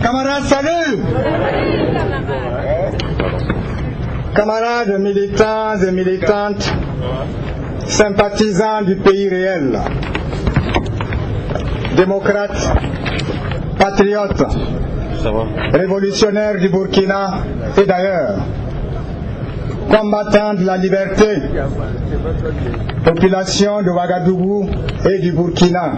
Camarades, salut. Camarades militants et militantes, sympathisants du pays réel, démocrates, patriotes, révolutionnaires du Burkina et d'ailleurs, combattants de la liberté, population de Ouagadougou et du Burkina,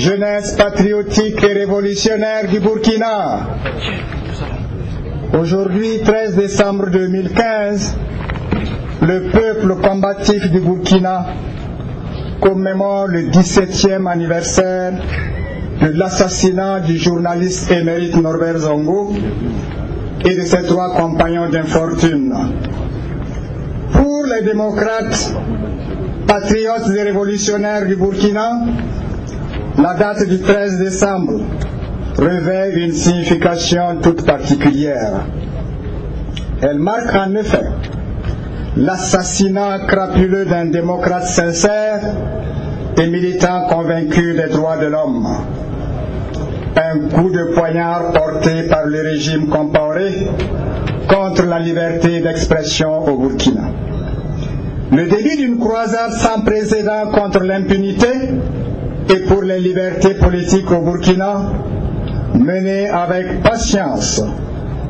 jeunesse patriotique et révolutionnaire du Burkina. Aujourd'hui, 13 décembre 2015, le peuple combatif du Burkina commémore le 17e anniversaire de l'assassinat du journaliste émérite Norbert Zongo et de ses trois compagnons d'infortune. Pour les démocrates, patriotes et révolutionnaires du Burkina, la date du 13 décembre revêt une signification toute particulière. Elle marque en effet l'assassinat crapuleux d'un démocrate sincère et militant convaincu des droits de l'homme. Un coup de poignard porté par le régime Compaoré contre la liberté d'expression au Burkina. Le début d'une croisade sans précédent contre l'impunité et pour les libertés politiques au Burkina, menée avec patience,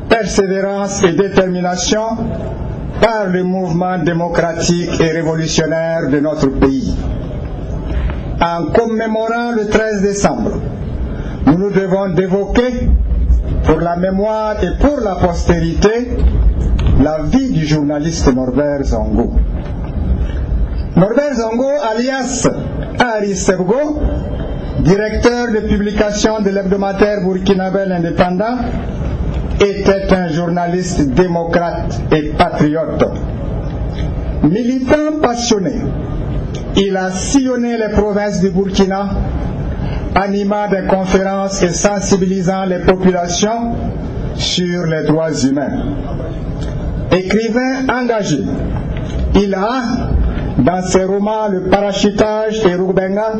persévérance et détermination par le mouvement démocratique et révolutionnaire de notre pays. En commémorant le 13 décembre, nous nous devons d'évoquer pour la mémoire et pour la postérité la vie du journaliste Norbert Zongo. Norbert Zongo, alias Ari Sebgo, directeur de publication de l'hebdomadaire burkinabé indépendant, était un journaliste démocrate et patriote. Militant passionné, il a sillonné les provinces du Burkina, animant des conférences et sensibilisant les populations sur les droits humains. Écrivain engagé, il a, dans ses romans Le parachutage et Rubenga,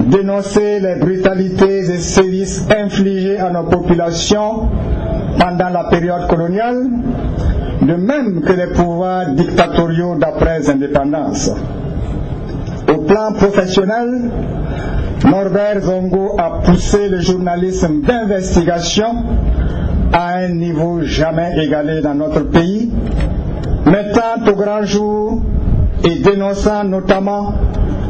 dénoncé les brutalités et sévices infligés à nos populations pendant la période coloniale, de même que les pouvoirs dictatoriaux d'après l'indépendance. Au plan professionnel, Norbert Zongo a poussé le journalisme d'investigation à un niveau jamais égalé dans notre pays, mettant au grand jour et dénonçant notamment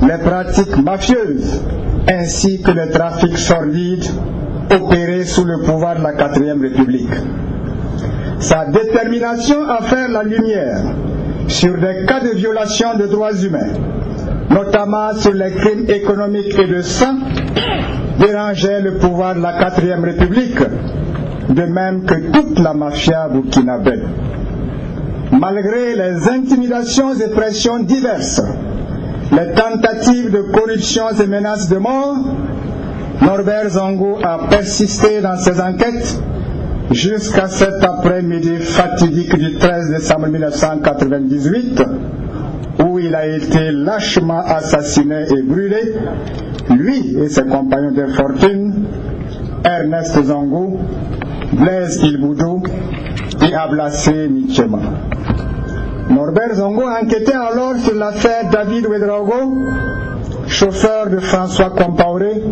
les pratiques mafieuses ainsi que le trafic sordide opéré sous le pouvoir de la quatrième République. Sa détermination à faire la lumière sur des cas de violation de droits humains, notamment sur les crimes économiques et de sang, dérangeait le pouvoir de la quatrième République, de même que toute la mafia burkinabé. Malgré les intimidations et pressions diverses, les tentatives de corruption et menaces de mort, Norbert Zongo a persisté dans ses enquêtes jusqu'à cet après-midi fatidique du 13 décembre 1998, où il a été lâchement assassiné et brûlé, lui et ses compagnons de fortune, Ernest Zongo, Blaise Ilboudou et Ablassé Nichema. Norbert Zongo enquêtait alors sur l'affaire David Ouedraogo, chauffeur de François Compaoré,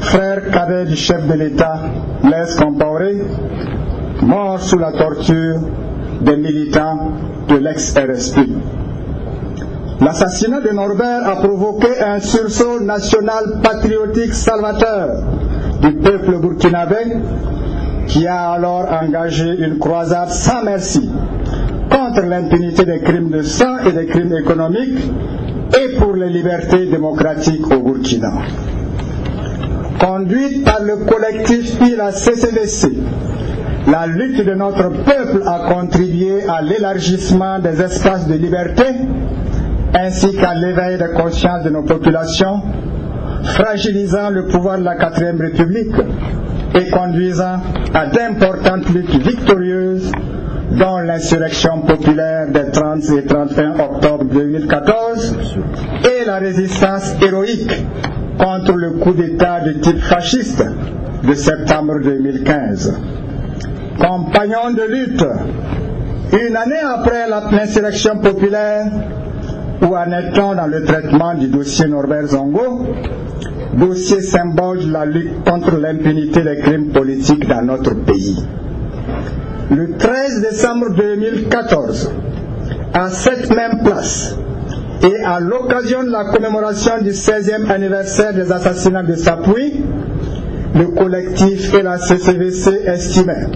frère cadet du chef de l'État, Blaise Compaoré, mort sous la torture des militants de l'ex-RSP. L'assassinat de Norbert a provoqué un sursaut national patriotique salvateur du peuple burkinabé qui a alors engagé une croisade sans merci l'impunité des crimes de sang et des crimes économiques et pour les libertés démocratiques au Burkina. Conduite par le collectif PILA CCDC, la lutte de notre peuple a contribué à l'élargissement des espaces de liberté ainsi qu'à l'éveil de conscience de nos populations, fragilisant le pouvoir de la quatrième République et conduisant à d'importantes luttes victorieuses dont l'insurrection populaire des 30 et 31 octobre 2014 et la résistance héroïque contre le coup d'État de type fasciste de septembre 2015. Compagnons de lutte, une année après l'insurrection populaire, où en est-on dans le traitement du dossier Norbert Zongo, dossier symbole de la lutte contre l'impunité des crimes politiques dans notre pays Le 13 décembre 2014, à cette même place, et à l'occasion de la commémoration du 16e anniversaire des assassinats de Sapui, le collectif et la CCVC estimaient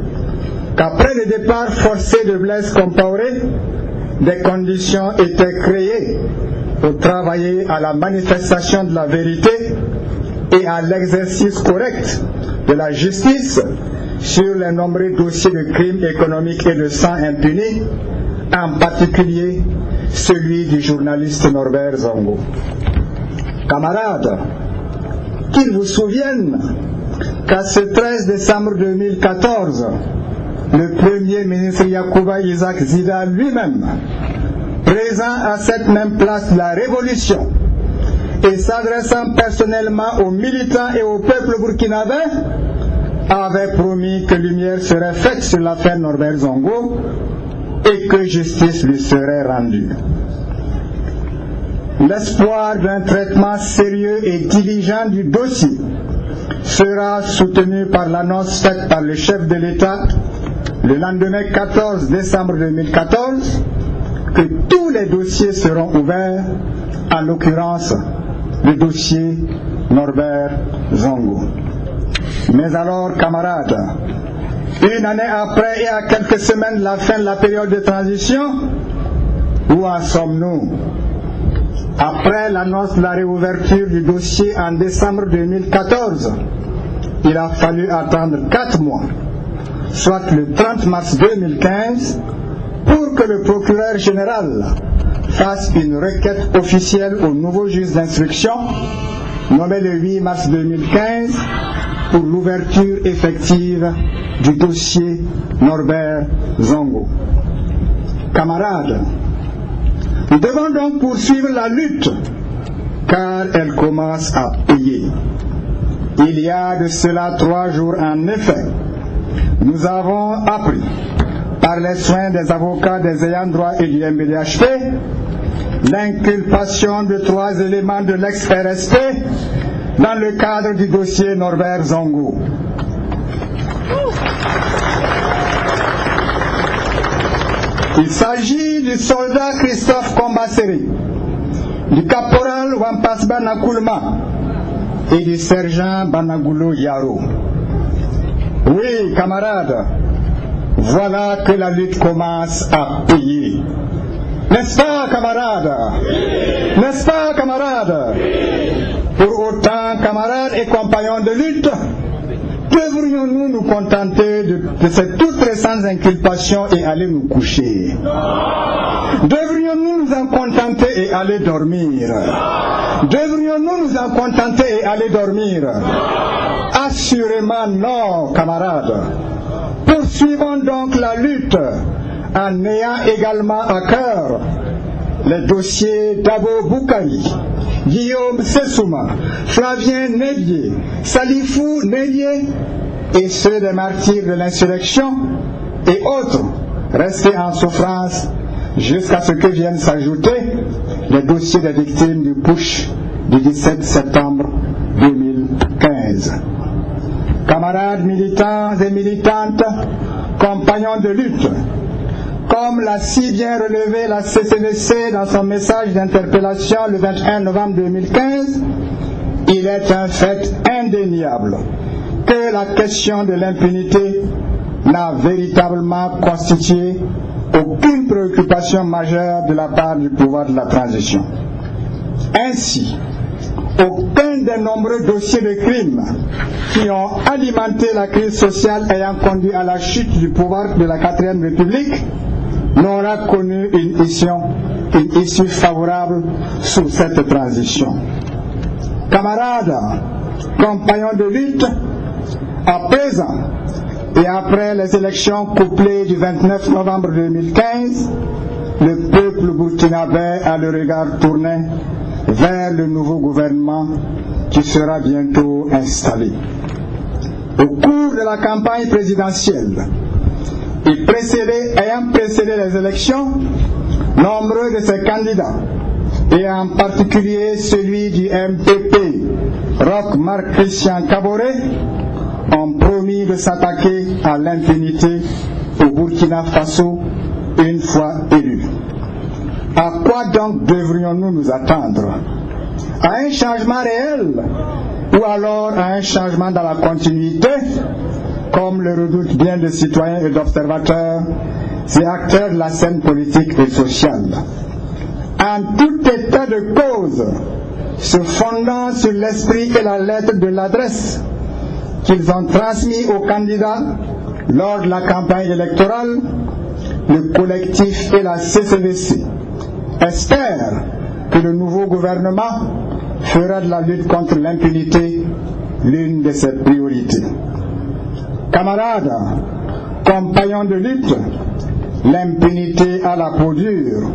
qu'après le départ forcé de Blaise Compaoré, des conditions étaient créées pour travailler à la manifestation de la vérité et à l'exercice correct de la justice sur les nombreux dossiers de crimes économiques et de sang impunis, en particulier celui du journaliste Norbert Zongo. Camarades, qu'ils vous souviennent qu'à ce 13 décembre 2014, le Premier ministre Yacouba Isaac Zida lui-même, présent à cette même place de la Révolution, et s'adressant personnellement aux militants et au peuple burkinabé, avait promis que lumière serait faite sur l'affaire Norbert Zongo et que justice lui serait rendue. L'espoir d'un traitement sérieux et diligent du dossier sera soutenu par l'annonce faite par le chef de l'État le lendemain 14 décembre 2014 que tous les dossiers seront ouverts, en l'occurrence le dossier Norbert Zongo. Mais alors, camarades, une année après et à quelques semaines la fin de la période de transition, où en sommes-nous Après l'annonce de la réouverture du dossier en décembre 2014, il a fallu attendre quatre mois, soit le 30 mars 2015, pour que le procureur général fasse une requête officielle au nouveau juge d'instruction, nommé le 8 mars 2015, pour l'ouverture effective du dossier Norbert Zongo. Camarades, nous devons donc poursuivre la lutte, car elle commence à payer. Il y a de cela trois jours en effet, nous avons appris par les soins des avocats des ayants droit et du MBDHP l'inculpation de trois éléments de l'ex-RSP dans le cadre du dossier Norbert Zongo. Il s'agit du soldat Christophe Combasseri, du caporal Wampas Banakulma et du sergent Banagulo Yaro. Oui, camarades, voilà que la lutte commence à payer. N'est-ce pas, camarades? N'est-ce pas, camarades? Pour autant, camarades et compagnons de lutte, devrions-nous nous contenter de, de cette toute récente inculpation et aller nous coucher? Devrions-nous nous en contenter et aller dormir? Devrions-nous nous en contenter et aller dormir? Assurément non, camarades. Poursuivons donc la lutte en ayant également à cœur les dossiers d'Abo Boukari, Guillaume Sessouma, Flavien Nélier, Salifou Nélier et ceux des martyrs de l'insurrection et autres restés en souffrance jusqu'à ce que viennent s'ajouter les dossiers des victimes du push du 17 septembre 2015. Camarades militants et militantes, compagnons de lutte, comme l'a si bien relevé la CCVC dans son message d'interpellation le 21 novembre 2015, il est un fait indéniable que la question de l'impunité n'a véritablement constitué aucune préoccupation majeure de la part du pouvoir de la transition. Ainsi, aucun des nombreux dossiers de crimes qui ont alimenté la crise sociale ayant conduit à la chute du pouvoir de la quatrième république n'aura connu une issue, une issue favorable sous cette transition. Camarades, compagnons de lutte, à présent et après les élections couplées du 29 novembre 2015, le peuple burkinabé a le regard tourné vers le nouveau gouvernement qui sera bientôt installé. Au cours de la campagne présidentielle et précédé, ayant précédé les élections, nombreux de ces candidats, et en particulier celui du MPP, Roch Marc Christian Caboret, ont promis de s'attaquer à l'impunité au Burkina Faso une fois élus. À quoi donc devrions-nous nous attendre? À un changement réel ou alors à un changement dans la continuité, comme le redoutent bien des citoyens et d'observateurs et acteurs de la scène politique et sociale. En tout état de cause, se fondant sur l'esprit et la lettre de l'adresse qu'ils ont transmis aux candidats lors de la campagne électorale, le collectif et la CCVC espèrent que le nouveau gouvernement fera de la lutte contre l'impunité l'une de ses priorités. Camarades, compagnons de lutte, l'impunité à la peau dure,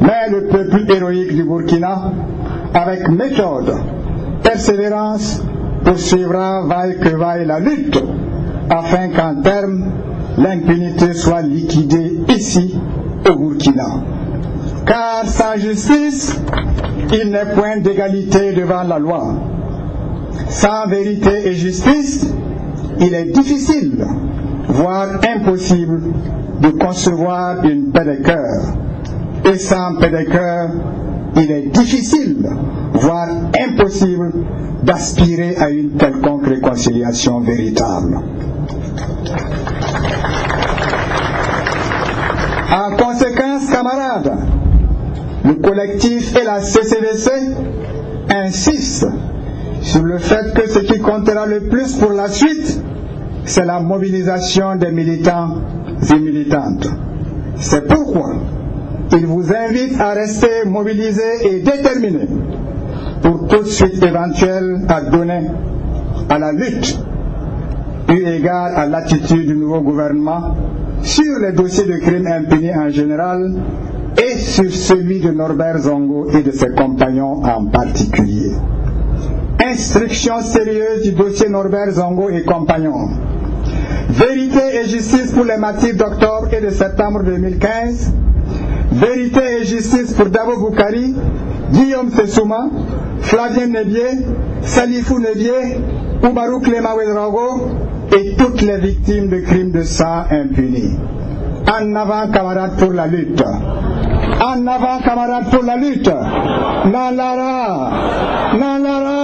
mais le peuple héroïque du Burkina, avec méthode, persévérance, poursuivra vaille que vaille la lutte, afin qu'en terme, l'impunité soit liquidée ici, au Burkina. Car sans justice, il n'est point d'égalité devant la loi. Sans vérité et justice, il est difficile, voire impossible, de concevoir une paix de cœur. Et sans paix de cœur, il est difficile, voire impossible, d'aspirer à une quelconque réconciliation véritable. En conséquence, camarades, le collectif et la CCDC insistent sur le fait que ce qui comptera le plus pour la suite, c'est la mobilisation des militants et militantes. C'est pourquoi il vous invite à rester mobilisés et déterminés pour toute suite éventuelle à donner à la lutte, eu égard à l'attitude du nouveau gouvernement sur les dossiers de crimes impunis en général et sur celui de Norbert Zongo et de ses compagnons en particulier. Instruction sérieuse du dossier Norbert Zongo et compagnons. Vérité et justice pour les matifs d'octobre et de septembre 2015. Vérité et justice pour Dabo Boukari, Guillaume Tessouma, Flavien Nebier, Salifou Nebier, Oumarou Clément et toutes les victimes de crimes de sang impunis. En avant, camarades, pour la lutte. En avant, camarades, pour la lutte. Nalara, Nalara.